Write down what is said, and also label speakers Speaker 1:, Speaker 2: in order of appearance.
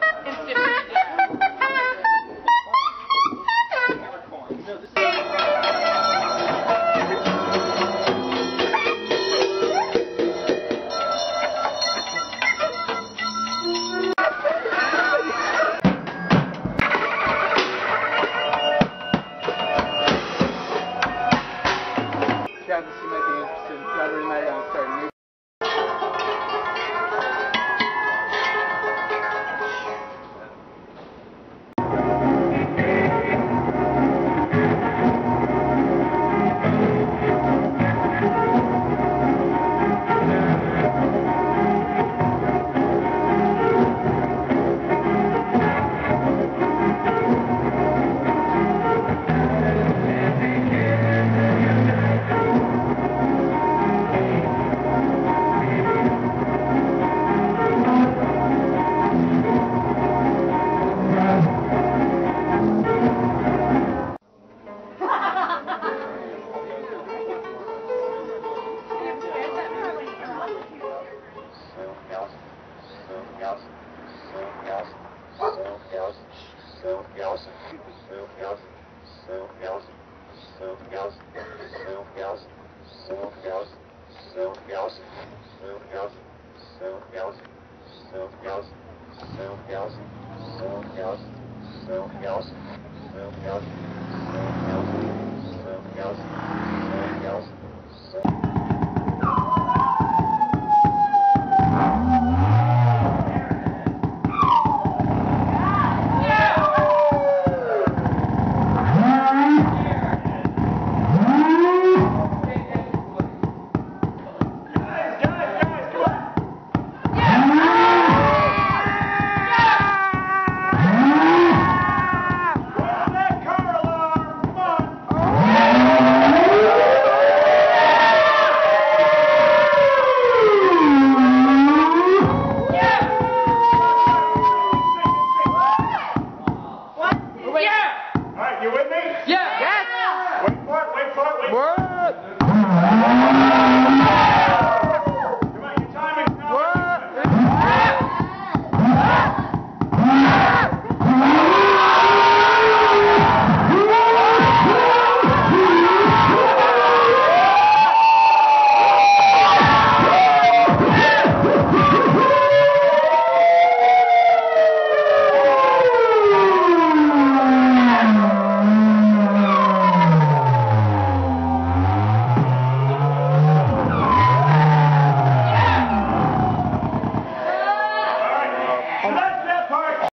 Speaker 1: there. Travis, you might be interested in Trevor might uh, start a new
Speaker 2: Yes. What?